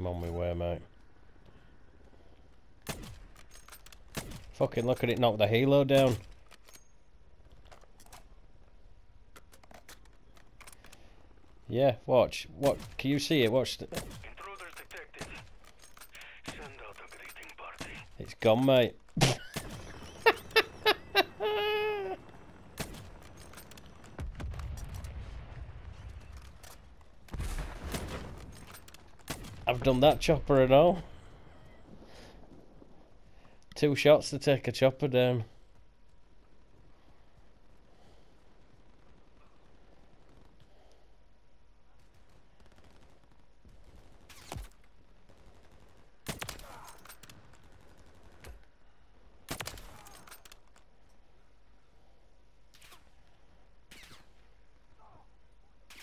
I'm on my way, mate. Fucking look at it knock the halo down. Yeah, watch. What? Can you see it? Watch. The... Intruders detected. Send out a greeting party. It's gone, mate. I've done that chopper and all. Two shots to take a chopper down.